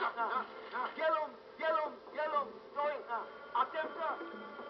Get him, get him, attempt,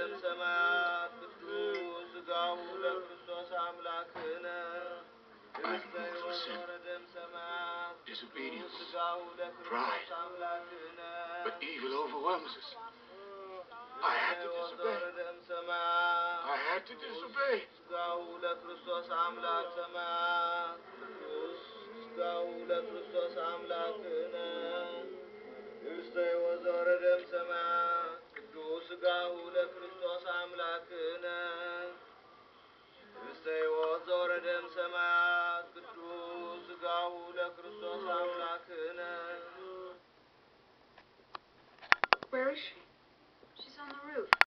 ዘወረደም ሰማያት ቅዱስ ሥጋው ለክርስቶስ አምላክነ ርስተ ሕይወት ዘወረደም ሰማያት ቅዱስ disobedience, ሥጋው ለክርስቶስ pride. አምላክነ but evil overwhelms us. I had to ሕይወት disobey. ዘወረደም ሰማያት I had to disobey. ሥጋው ለክርስቶስ አምላክ ሰማያት ቅዱስ ሥጋው ለክርስቶስ አምላክነ ርስተ ሕይወት ዘወረደም ሰማያት ቅዱስ ሥጋው Where is she?